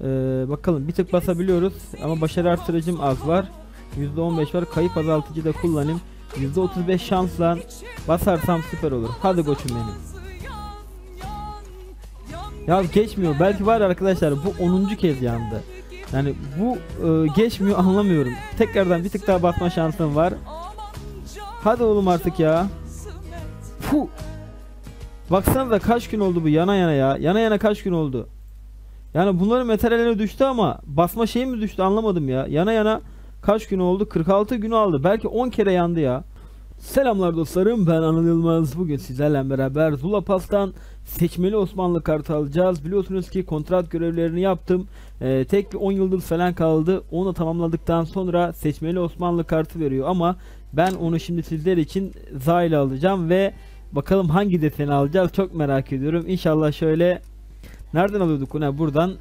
Ee, bakalım bir tık basabiliyoruz ama başarı artırıcım az var. %15 var. Kayıp azaltıcı da kullanayım. %35 şansla basarsam süper olur. Hadi koçum benim. Ya geçmiyor. Belki var arkadaşlar bu 10. kez yandı. Yani bu e, geçmiyor anlamıyorum. Tekrardan bir tık daha basma şansım var. Hadi oğlum artık ya. Puh. Baksanıza kaç gün oldu bu yana yana ya. Yana yana kaç gün oldu. Yani bunların materyalleri düştü ama basma şeyi mi düştü anlamadım ya. Yana yana kaç gün oldu? 46 gün aldı. Belki 10 kere yandı ya. Selamlar dostlarım ben Anıl Yılmaz. Bugün sizlerle beraber Zula Pass'tan seçmeli Osmanlı kartı alacağız. Biliyorsunuz ki kontrat görevlerini yaptım. Ee, tek bir 10 yıldız falan kaldı. Onu tamamladıktan sonra seçmeli Osmanlı kartı veriyor ama ben onu şimdi sizler için za ile alacağım ve bakalım hangi deseni alacağız çok merak ediyorum. İnşallah şöyle nereden alıyorduk onu? Buradan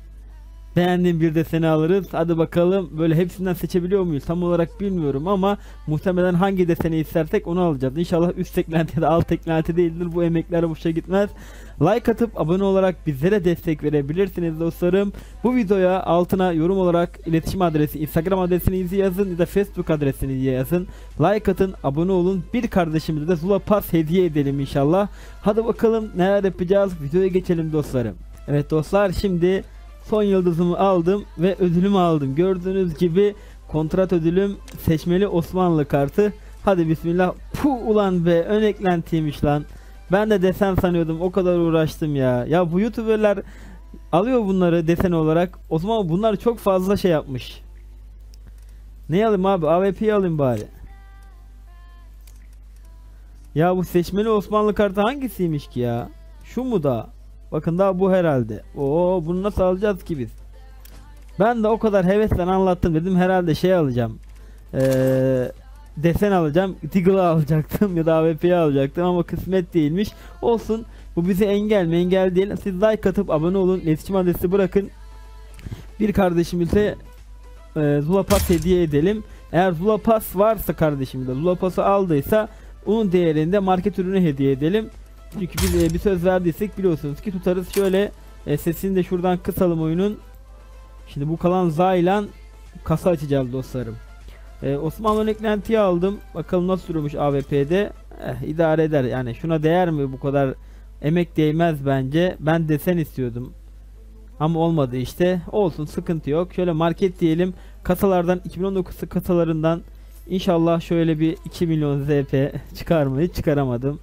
beğendiğim bir deseni alırız. Hadi bakalım böyle hepsinden seçebiliyor muyuz? Tam olarak bilmiyorum ama muhtemelen hangi deseni istersek onu alacağız. İnşallah üst eklenti ya da alt eklenti değildir. Bu emekler boşa gitmez. Like atıp abone olarak bizlere destek verebilirsiniz dostlarım. Bu videoya altına yorum olarak iletişim adresi, Instagram adresinizi yazın ya da Facebook adresinizi yazın. Like atın, abone olun. Bir kardeşimize de Zula Pass hediye edelim inşallah. Hadi bakalım neler yapacağız. Videoya geçelim dostlarım. Evet dostlar şimdi son yıldızımı aldım ve ödülümü aldım. Gördüğünüz gibi kontrat ödülüm seçmeli Osmanlı kartı. Hadi bismillah. Puh ulan be ön eklentiymiş lan. Ben de desen sanıyordum. O kadar uğraştım ya. Ya bu YouTuber'lar alıyor bunları desen olarak. O bunlar çok fazla şey yapmış. Ne alayım abi? AWP'yi alayım bari. Ya bu seçmeli Osmanlı kartı hangisiymiş ki ya? Şu mu da? Bakın daha bu herhalde. Oo bunu nasıl alacağız ki biz? Ben de o kadar hevesle anlattım dedim herhalde şey alacağım. Eee desen alacağım. Deagle'ı alacaktım ya da AWP'yi alacaktım ama kısmet değilmiş. Olsun. Bu bize engel mi? Engel değil. Siz like atıp abone olun. İletişim adresi bırakın. Bir kardeşimize e, Zula Pass hediye edelim. Eğer Zula Pass varsa kardeşimde Zula Pass'ı aldıysa onun değerinde market ürünü hediye edelim. Çünkü biz e, bir söz verdiysek biliyorsunuz ki tutarız. Şöyle e, sesini de şuradan kısalım oyunun. Şimdi bu kalan zaylan kasa açacağız dostlarım. Ee, Osmanlı eklentiyi aldım. Bakalım nasıl duruyormuş AWP'de. Eh, idare eder. Yani şuna değer mi bu kadar emek değmez bence. Ben desen istiyordum. Ama olmadı işte. Olsun sıkıntı yok. Şöyle market diyelim. Kasalardan 2019 kasalarından inşallah şöyle bir 2 milyon ZP çıkar mı? Hiç çıkaramadım.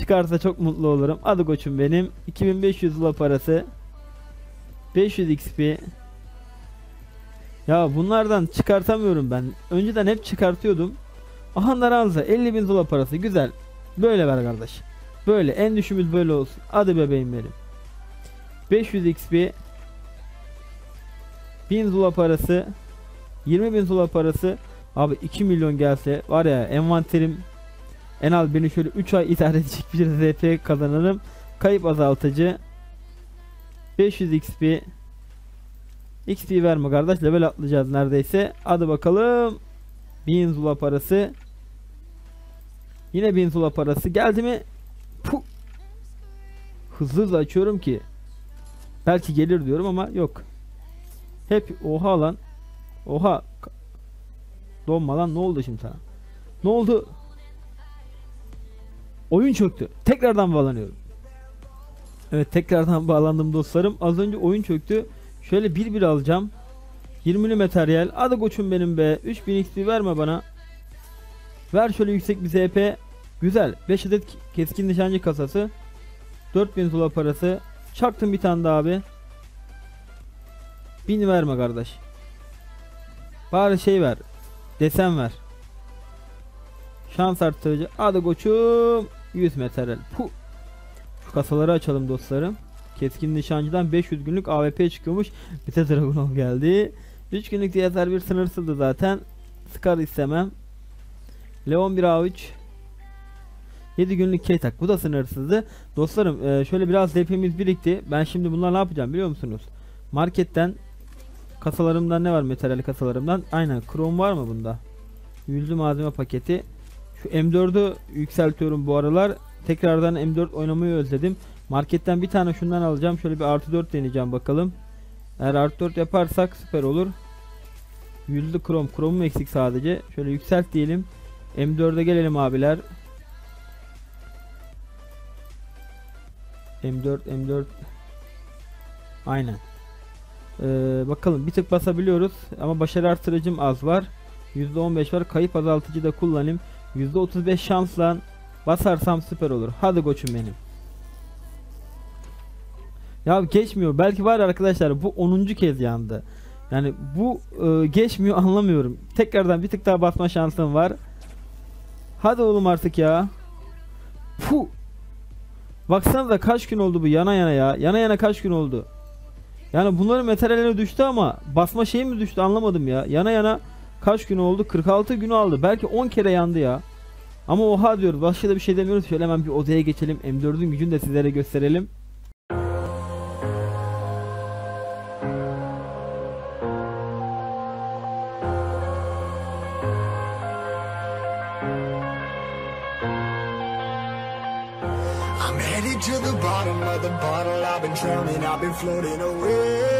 Çıkarsa çok mutlu olurum. Hadi koçum benim. 2500 lira parası. 500 XP. Ya bunlardan çıkartamıyorum ben. Önceden hep çıkartıyordum. Aha Naranza 50 bin dolar parası güzel. Böyle ver kardeş. Böyle en düşümüz böyle olsun. Hadi bebeğim benim. 500 XP 1000 dolar parası 20 bin dolar parası Abi 2 milyon gelse var ya envanterim en az beni şöyle 3 ay idare edecek bir ZP kazanırım. Kayıp azaltıcı 500 XP XP verme kardeş level atlayacağız neredeyse. Hadi bakalım. 1000 zula parası. Yine 1000 zula parası. Geldi mi? Puh. Hızlı hızlı açıyorum ki. Belki gelir diyorum ama yok. Hep oha lan. Oha. Donma lan ne oldu şimdi sana? Ne oldu? Oyun çöktü. Tekrardan bağlanıyorum. Evet tekrardan bağlandım dostlarım. Az önce oyun çöktü. Şöyle bir bir alacağım. 20'li materyal. Hadi koçum benim be. 3000 XP verme bana. Ver şöyle yüksek bir ZP. Güzel. 5 adet keskin nişancı kasası. 4000 dolar parası. Çaktım bir tane daha abi. 1000 verme kardeş. Bari şey ver. Desen ver. Şans arttırıcı. Hadi koçum. 100 materyal. Puh. Şu kasaları açalım dostlarım. Keskin nişancıdan 500 günlük AWP çıkıyormuş. Bize Dragunov geldi. 3 günlük DSR bir sınırsızdı zaten. Scar istemem. Leon 1 A3. 7 günlük Keytak. Bu da sınırsızdı. Dostlarım e, şöyle biraz DP'miz birikti. Ben şimdi bunlar ne yapacağım biliyor musunuz? Marketten kasalarımdan ne var materyal kasalarımdan? Aynen. Chrome var mı bunda? Yüzlü malzeme paketi. Şu M4'ü yükseltiyorum bu aralar. Tekrardan M4 oynamayı özledim. Marketten bir tane şundan alacağım. Şöyle bir artı 4 deneyeceğim bakalım. Eğer artı 4 yaparsak süper olur. Yüzlü krom. Kromum eksik sadece. Şöyle yükselt diyelim. M4'e gelelim abiler. M4 M4 Aynen. Ee, bakalım bir tık basabiliyoruz ama başarı artırıcım az var. %15 var. Kayıp azaltıcı da kullanayım. %35 şansla basarsam süper olur. Hadi koçum benim. Ya geçmiyor. Belki var arkadaşlar bu 10. kez yandı. Yani bu e, geçmiyor anlamıyorum. Tekrardan bir tık daha basma şansım var. Hadi oğlum artık ya. Puh. Baksanıza kaç gün oldu bu yana yana ya. Yana yana kaç gün oldu. Yani bunların materyallerine düştü ama basma şeyi mi düştü anlamadım ya. Yana yana kaç gün oldu? 46 gün aldı. Belki 10 kere yandı ya. Ama oha diyoruz. Başka da bir şey demiyoruz. Şöyle hemen bir odaya geçelim. M4'ün gücünü de sizlere gösterelim. I'm headed to the bottom of the bottle. I've been drowning, I've been floating away.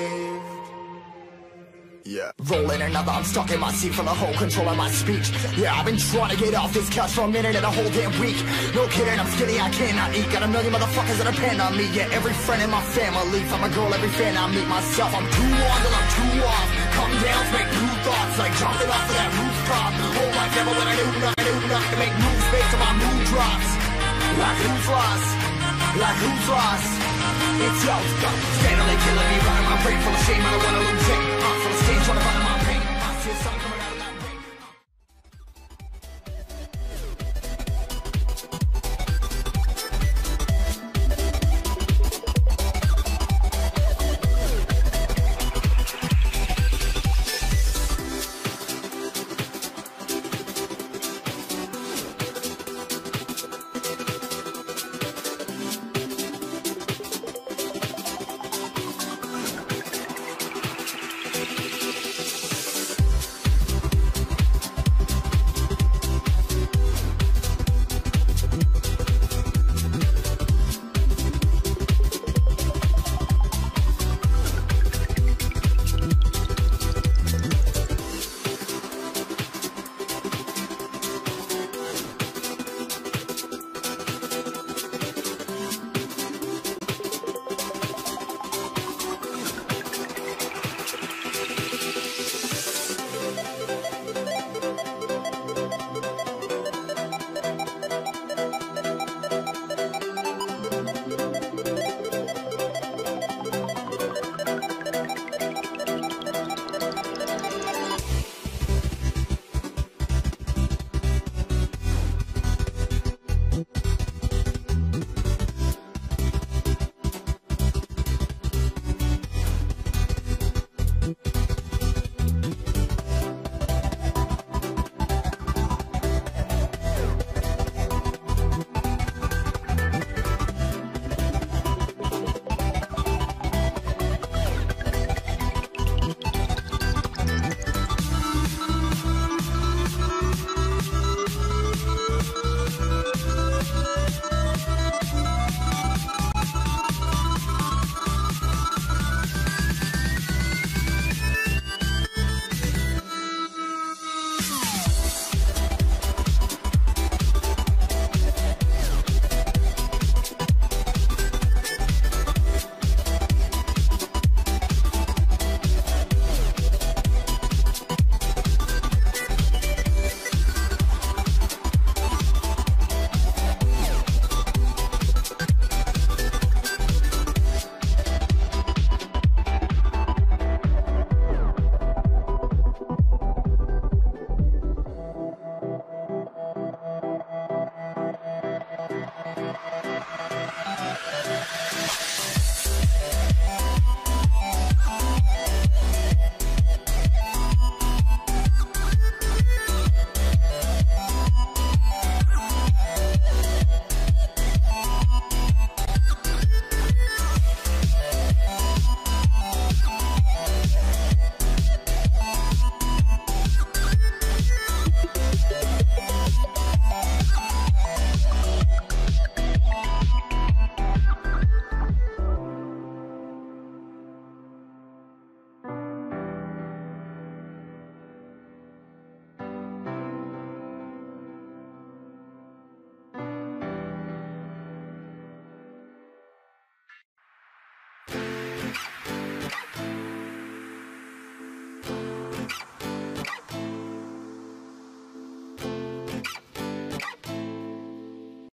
Yeah. Rolling another, I'm stuck in my seat for the whole control of my speech. Yeah, I've been trying to get off this couch for a minute and a whole damn week. No kidding, I'm skinny, I cannot eat. Got a million motherfuckers that depend on me. Yeah, every friend in my family. From a girl, every fan I meet myself. I'm too on till I'm too off. Come down, make new thoughts, like jumping off of that rooftop. Whole life never when I knew nothing, knew nothing to make moves based on my mood drops. Like who's lost? Like who's lost? It's yo, Stanley killing me, running my brain full of shame. I don't wanna lose it.